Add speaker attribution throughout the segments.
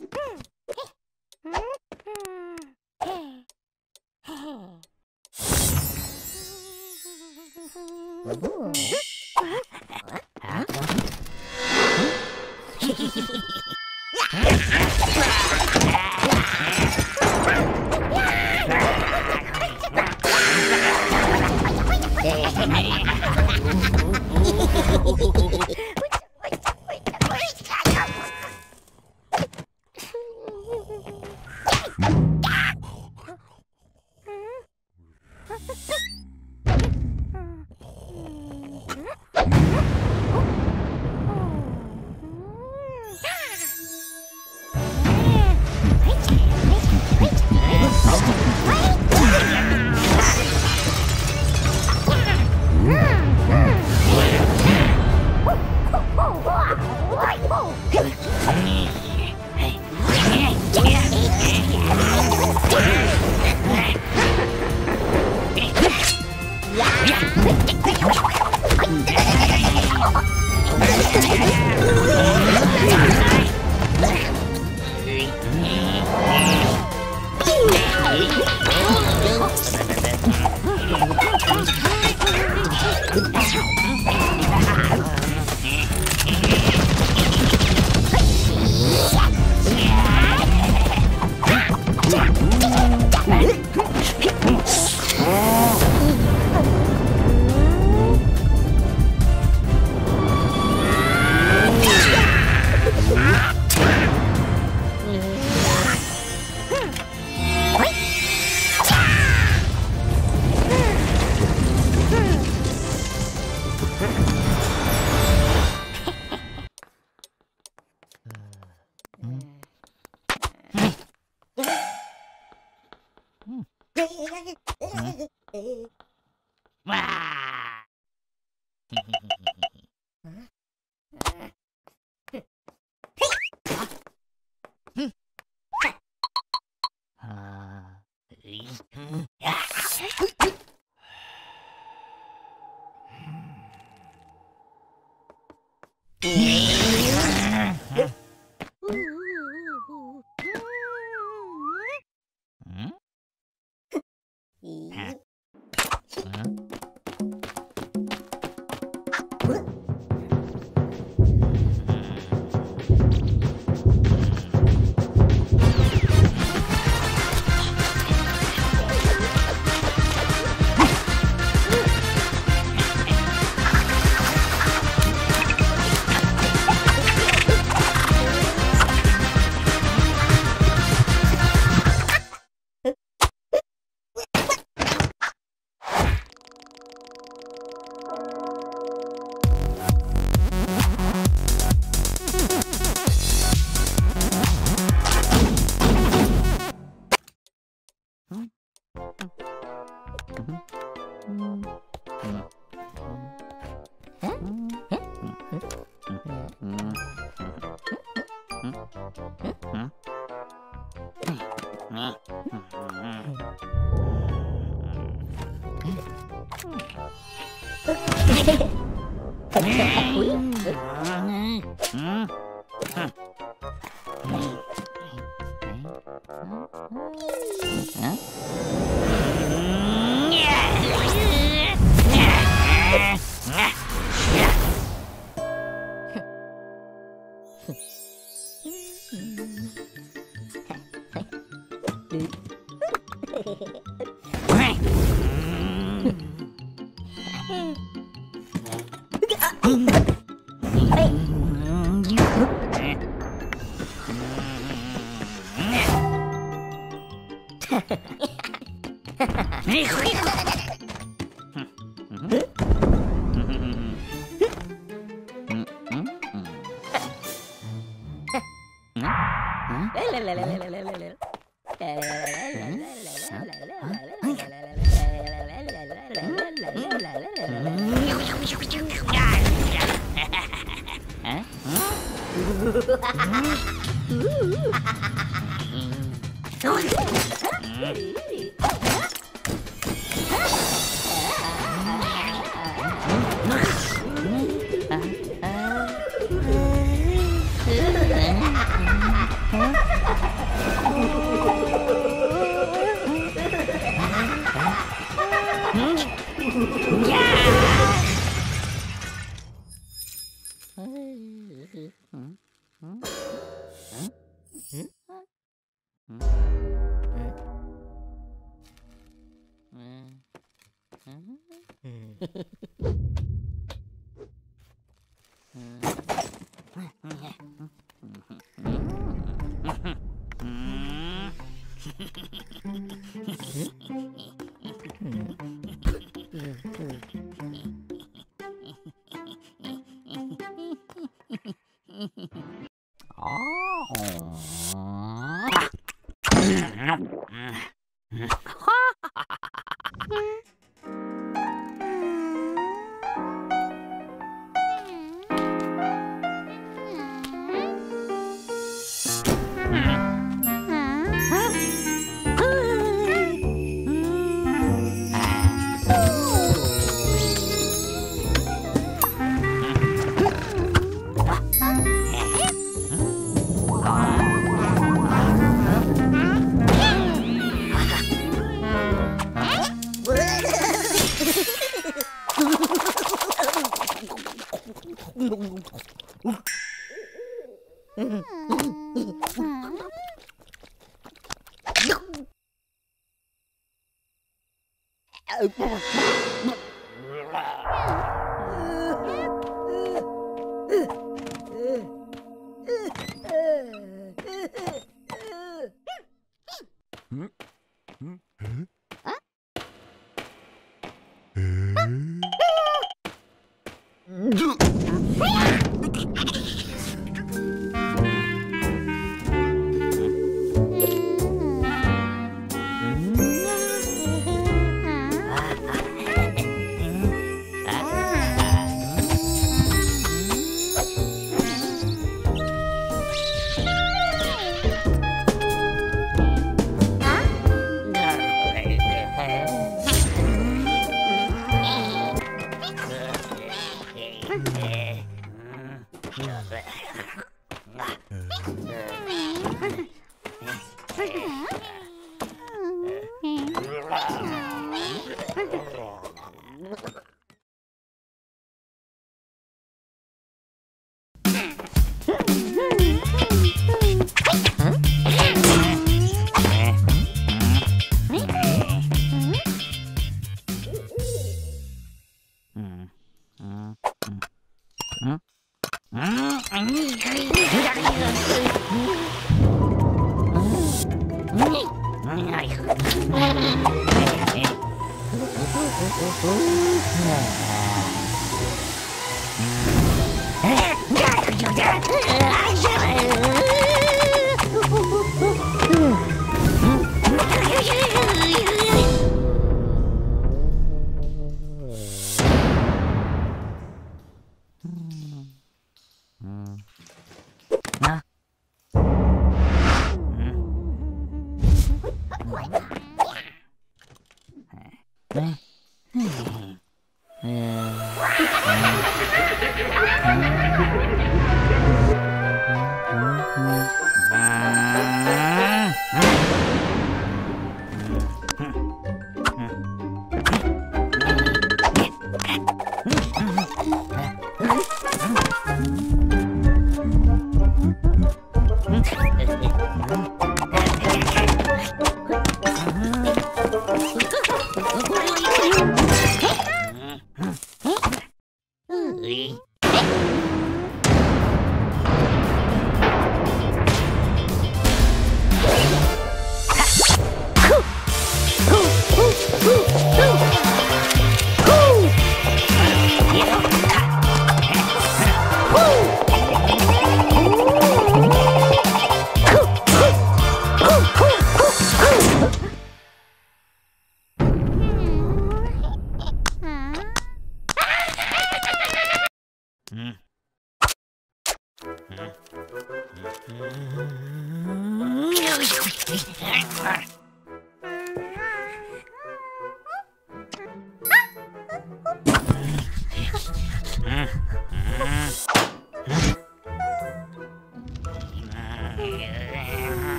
Speaker 1: Oh. Uh -huh.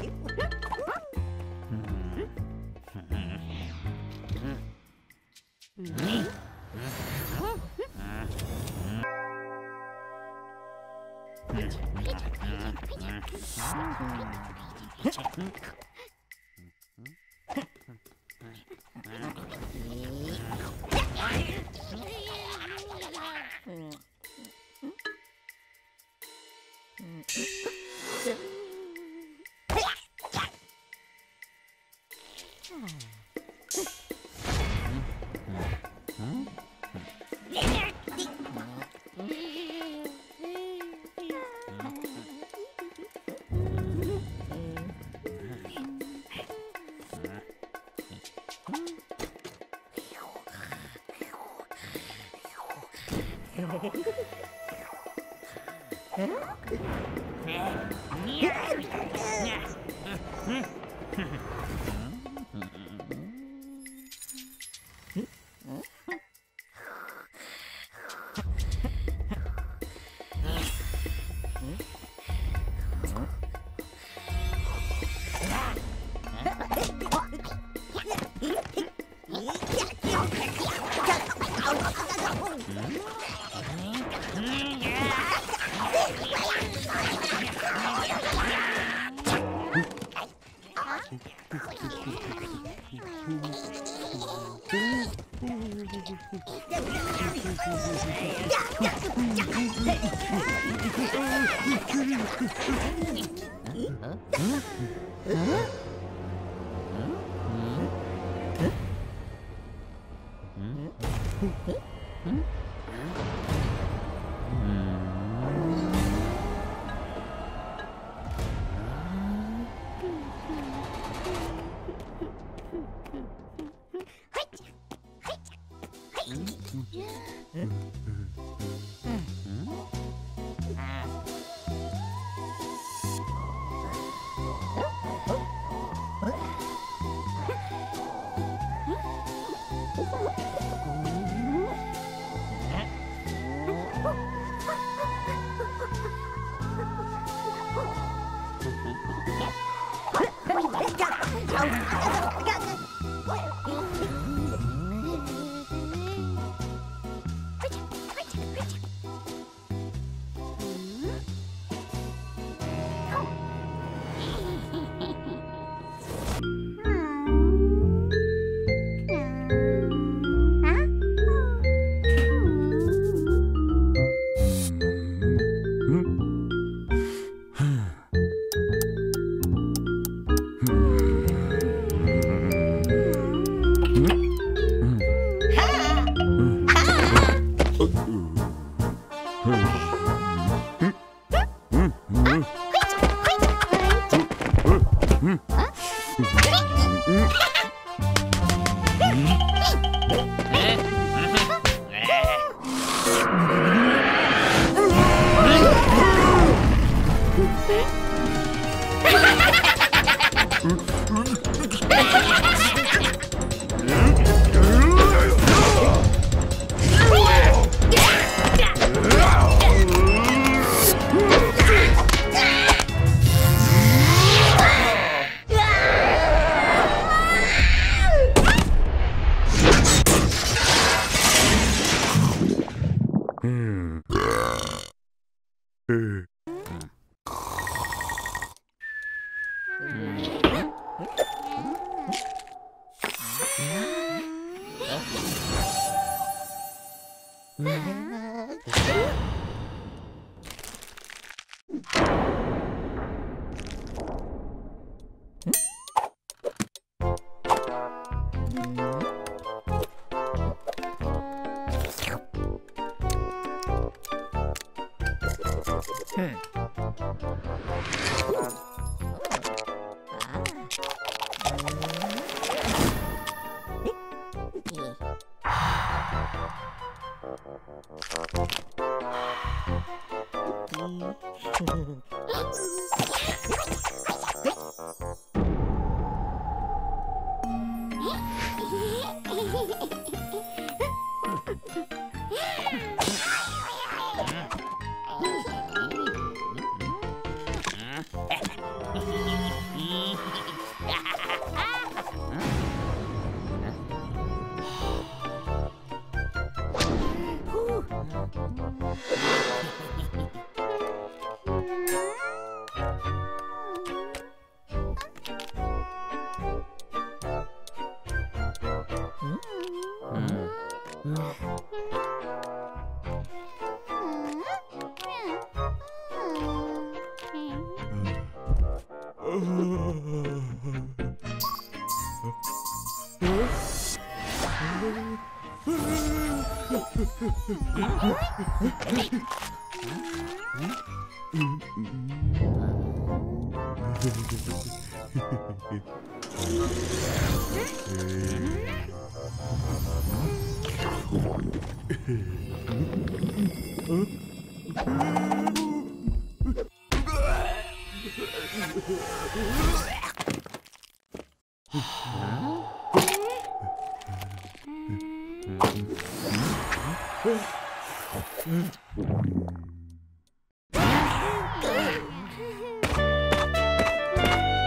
Speaker 1: right? Huh?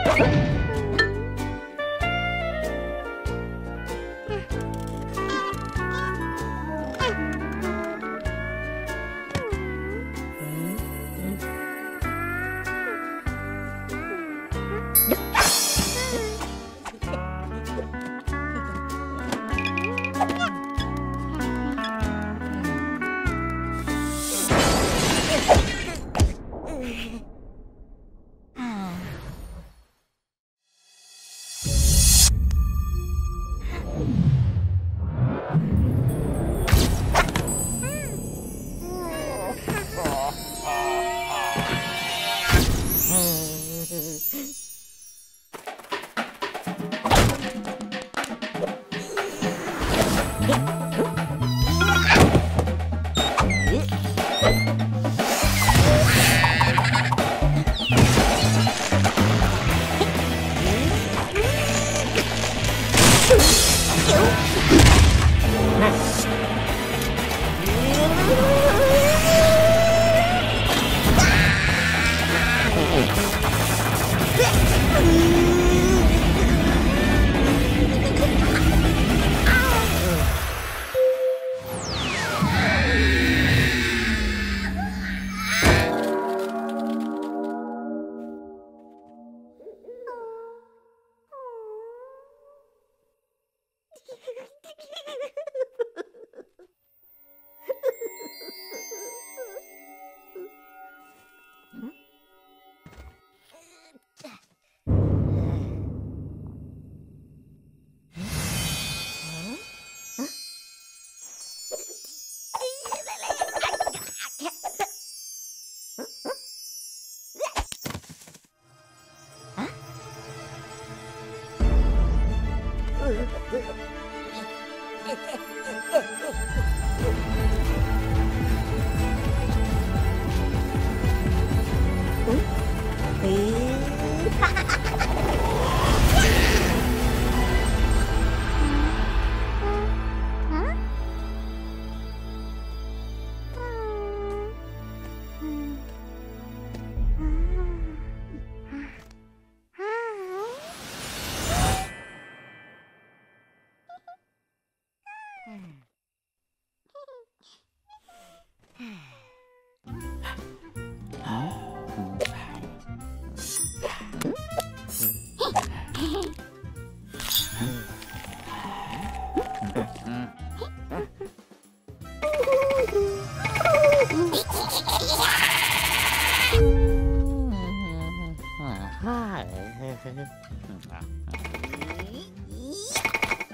Speaker 1: Ha ha ha!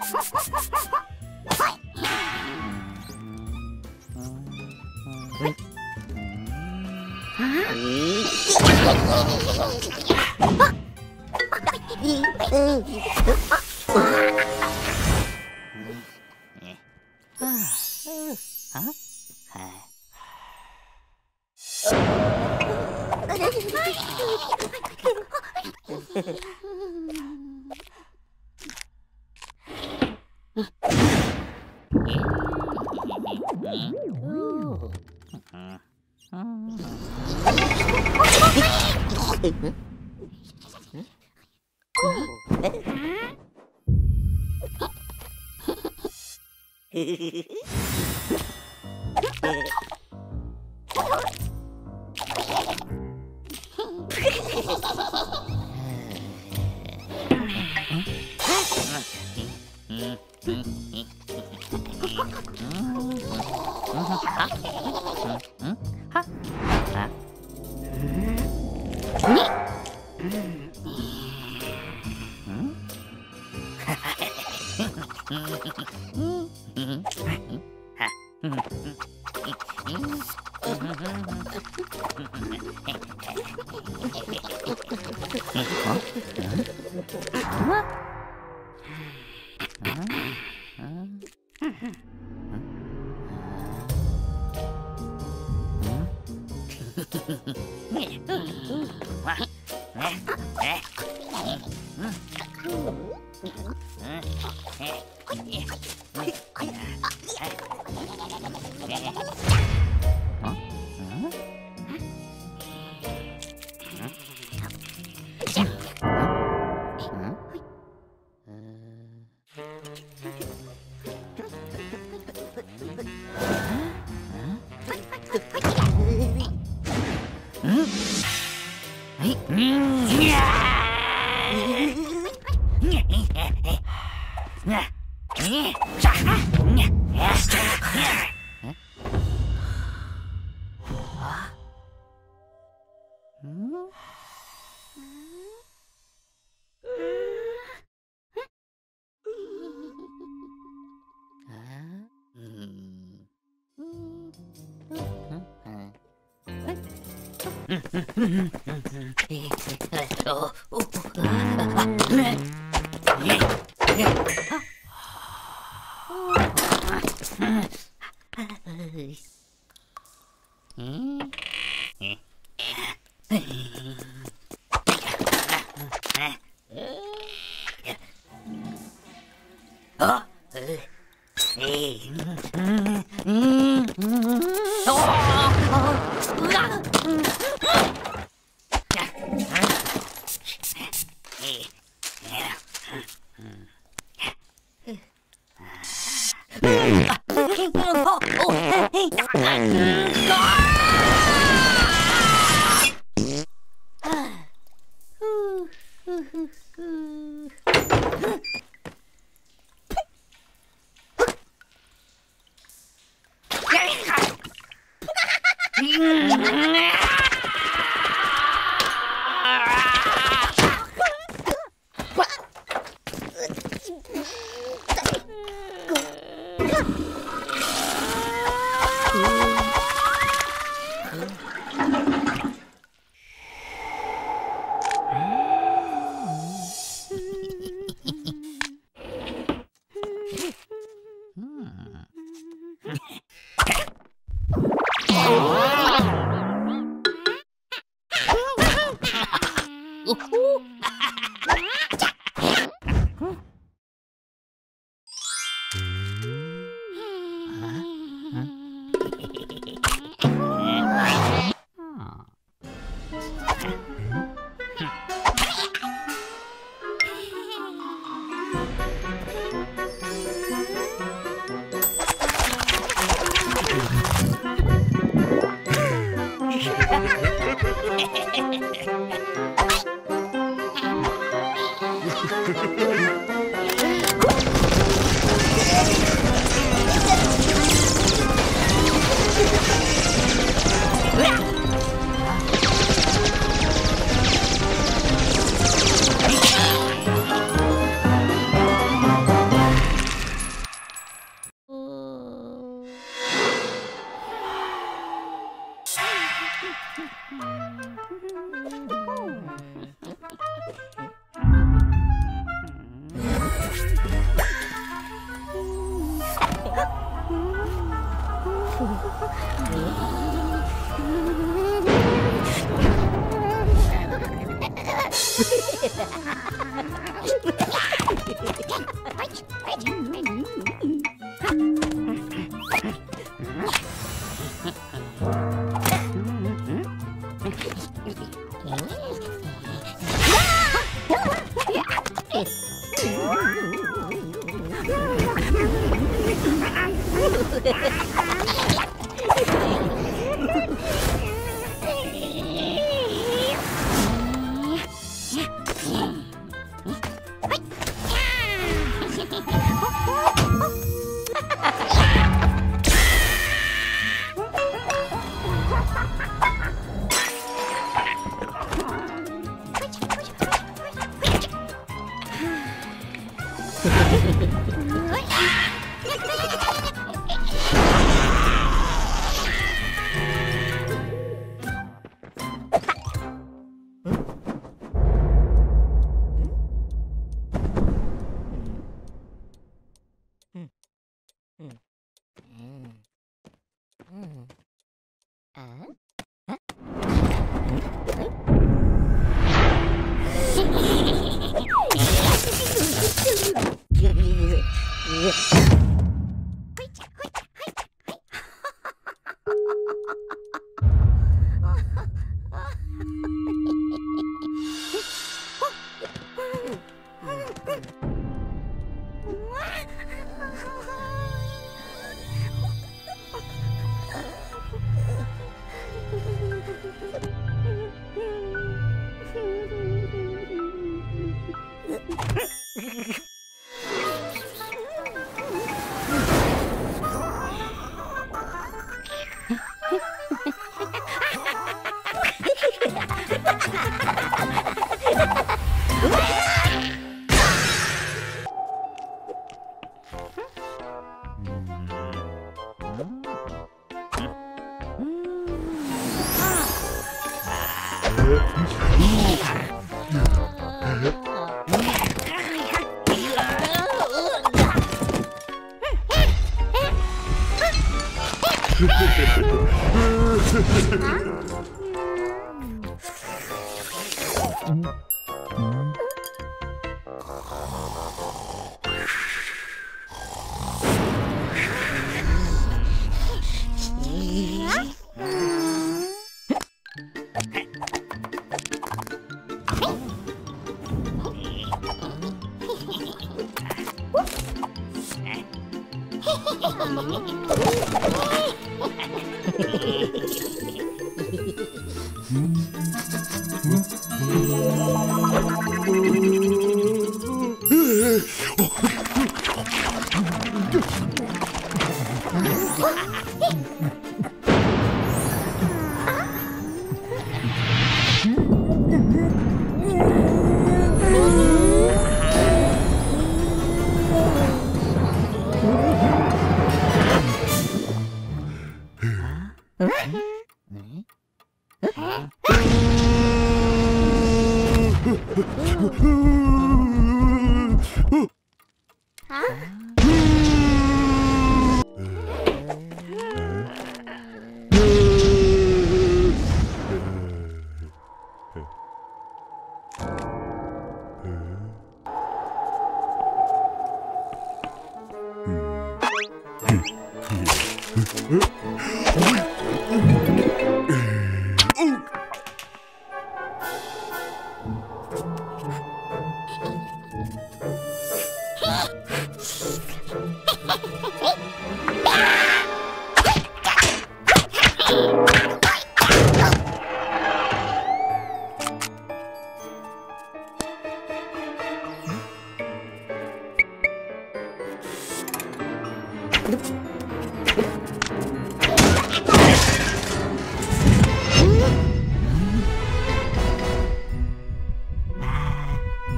Speaker 1: Ha ha ha ha. あっ。ニャ。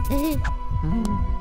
Speaker 1: Mm-hmm.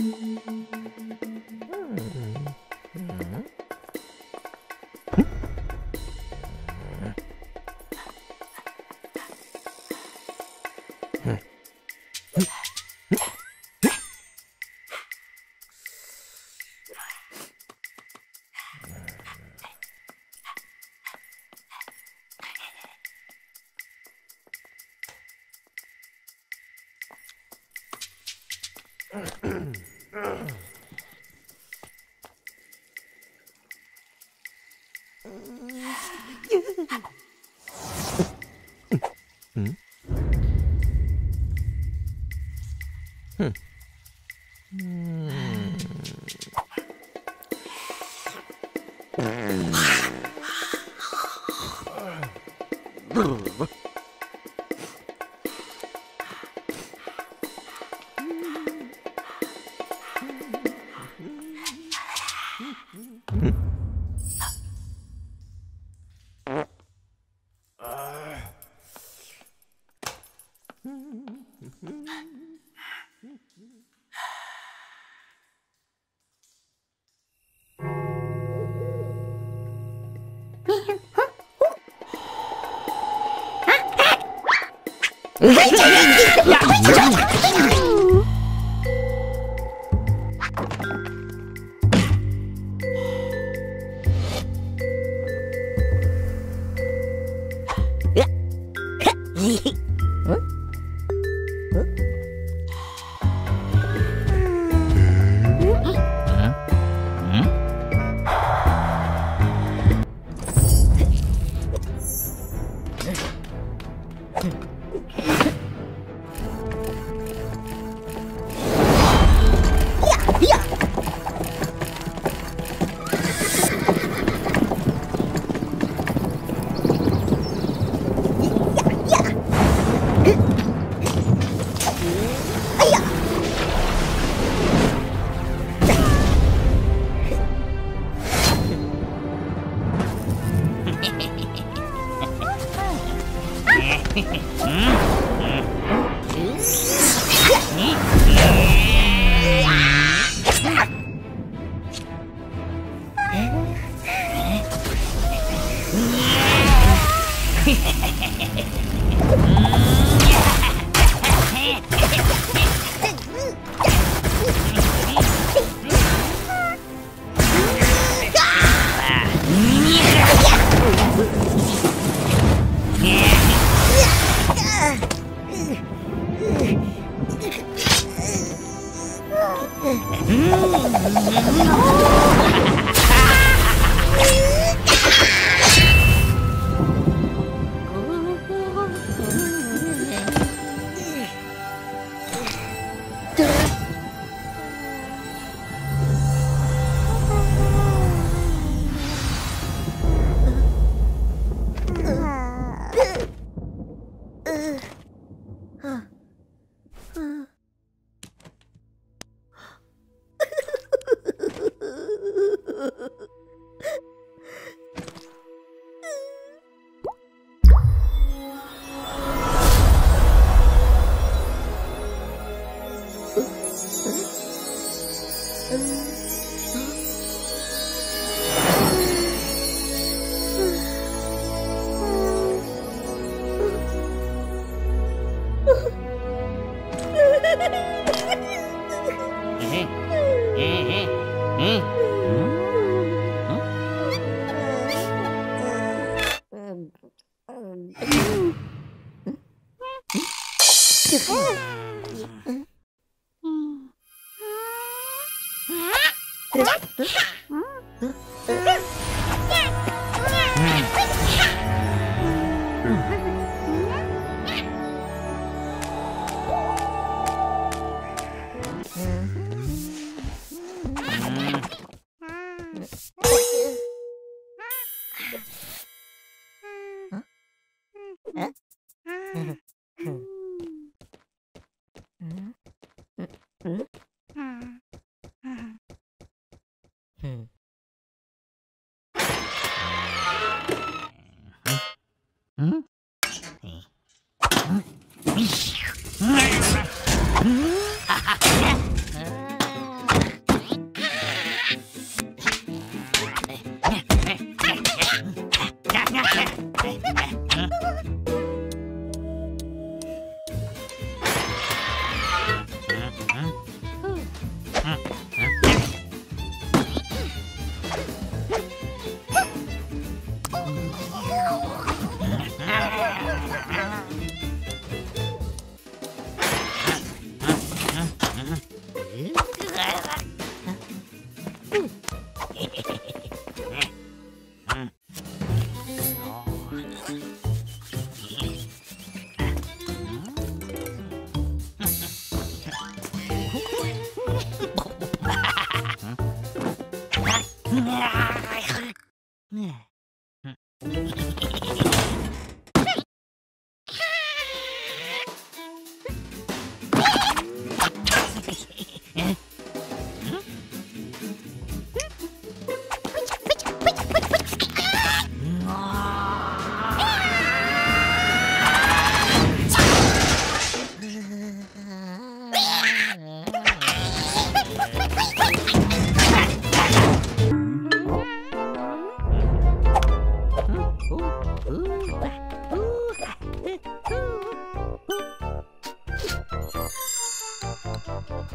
Speaker 1: Música Gây chạy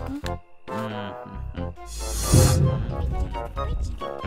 Speaker 1: 음. 음, 음. 음.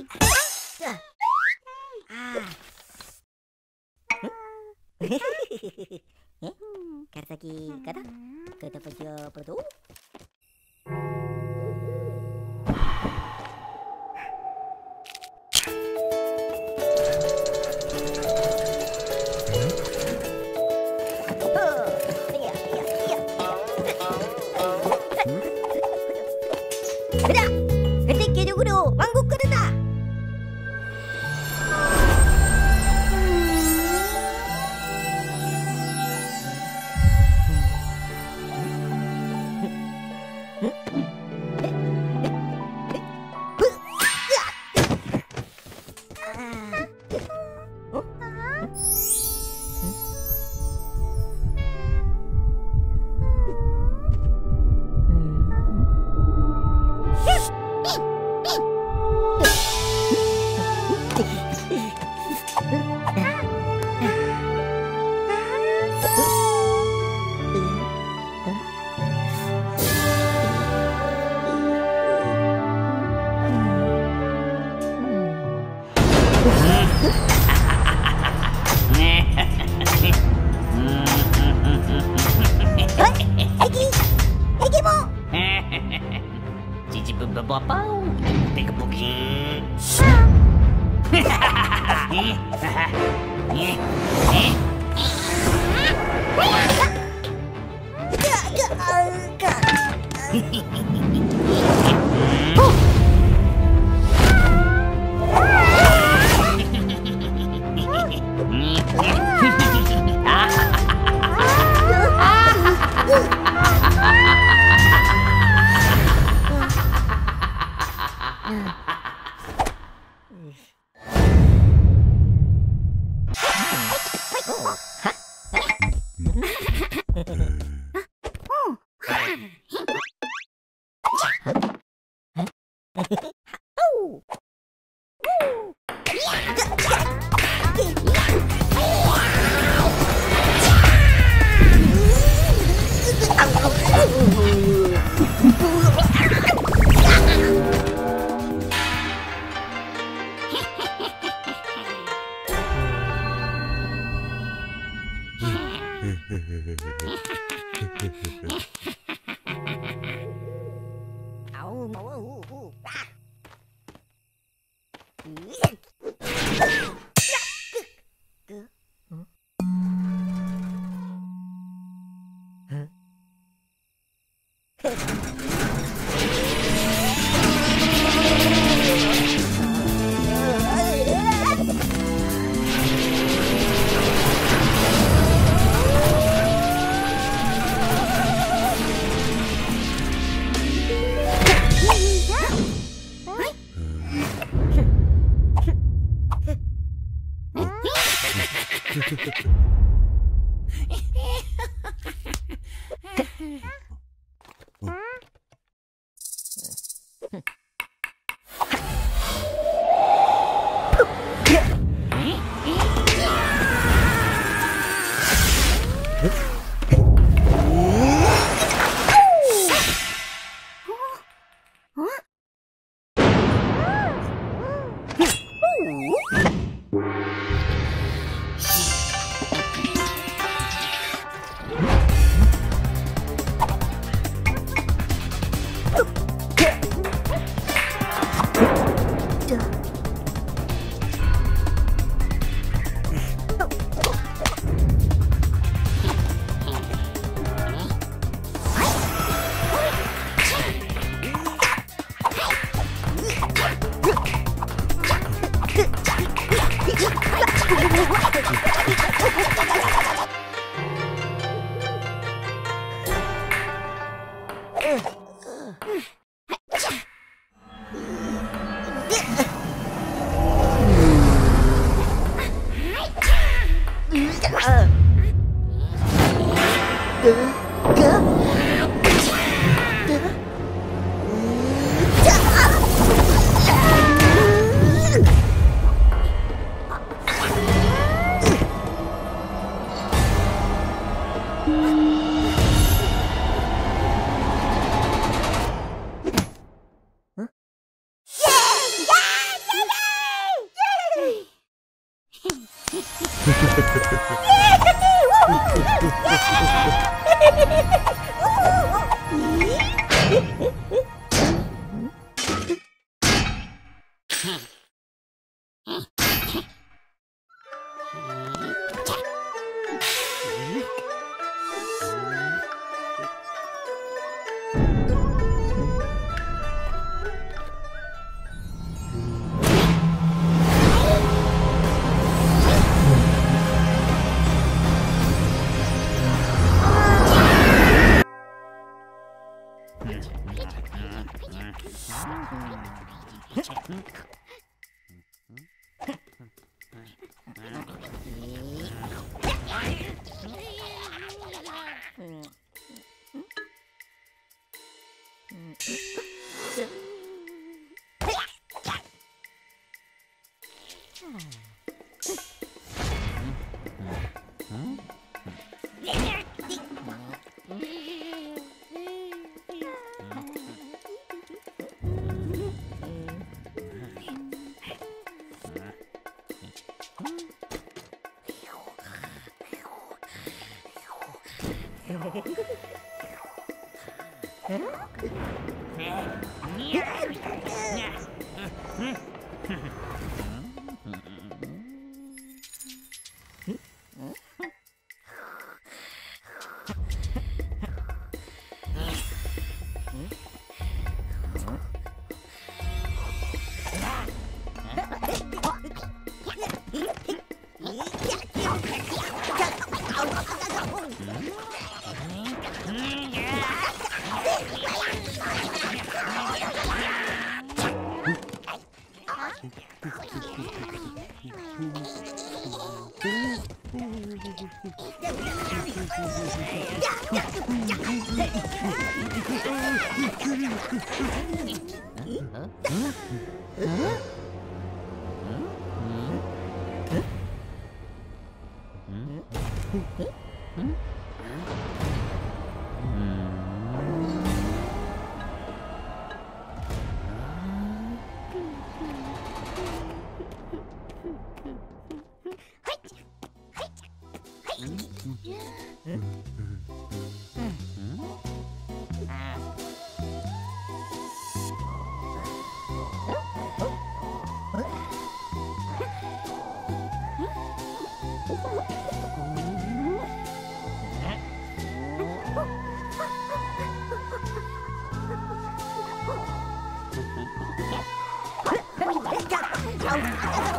Speaker 1: ーイカだきあーえイカ先からkita baca Au, mau, au, au, Huh? you Oh,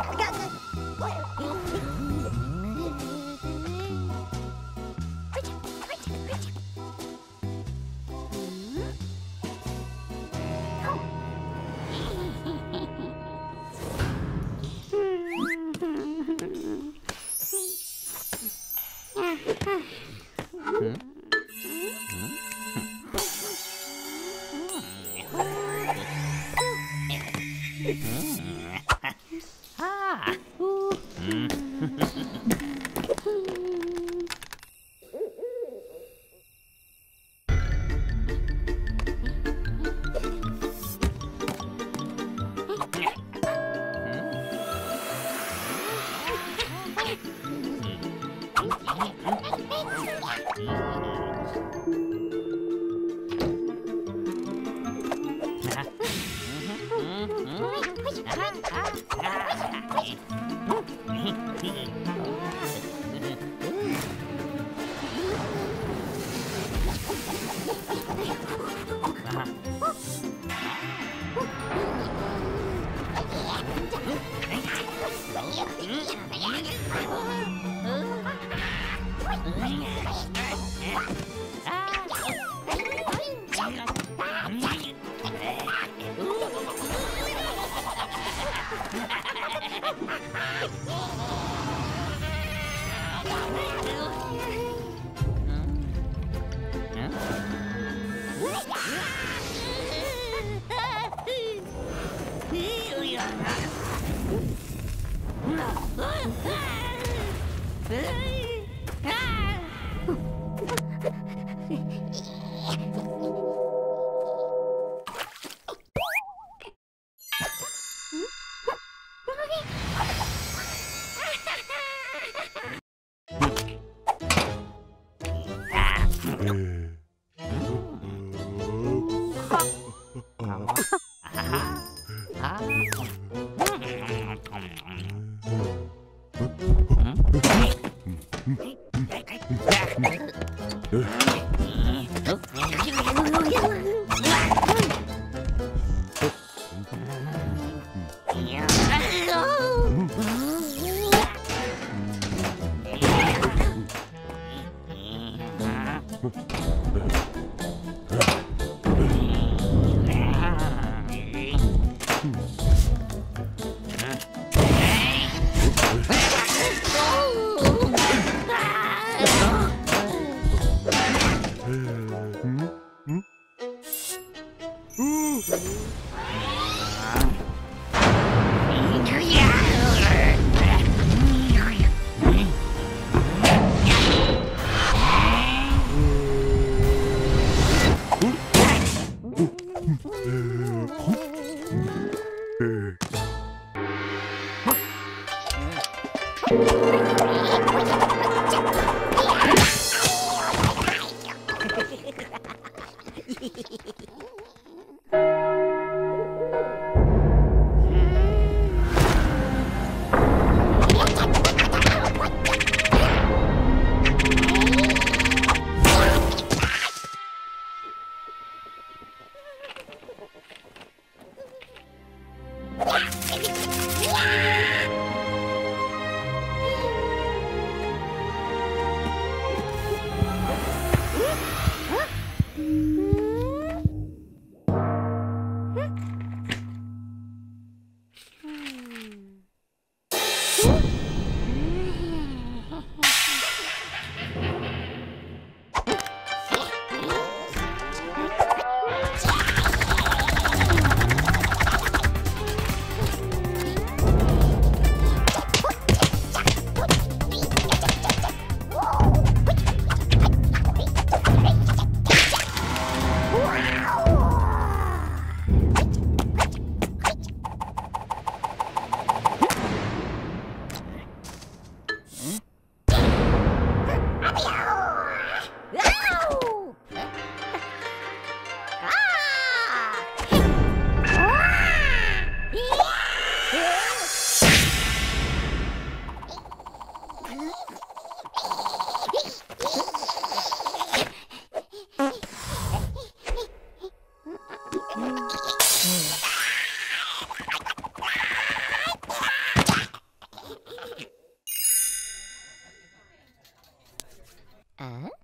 Speaker 1: Uh-huh.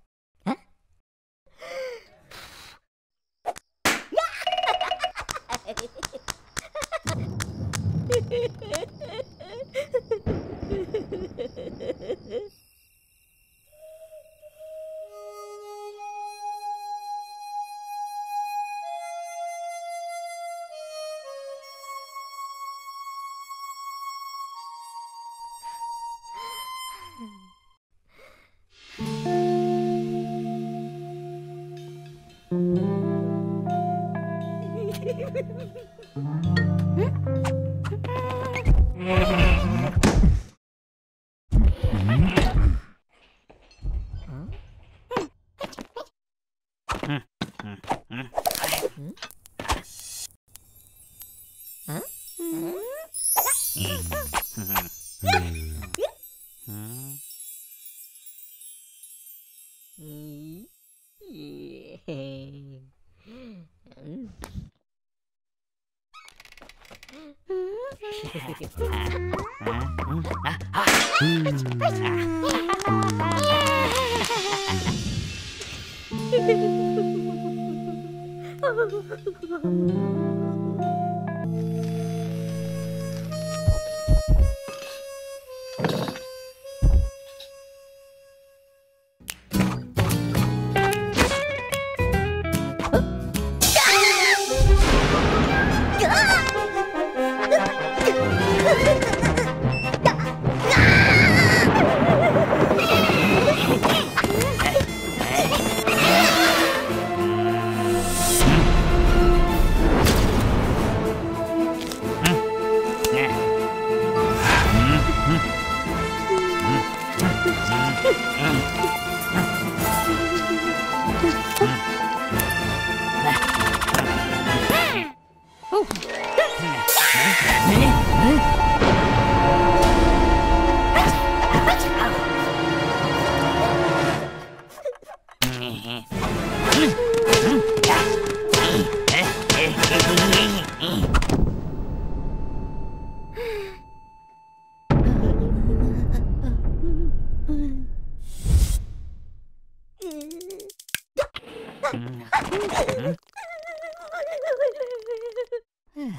Speaker 1: Hmm?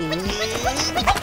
Speaker 1: Mm-hmm.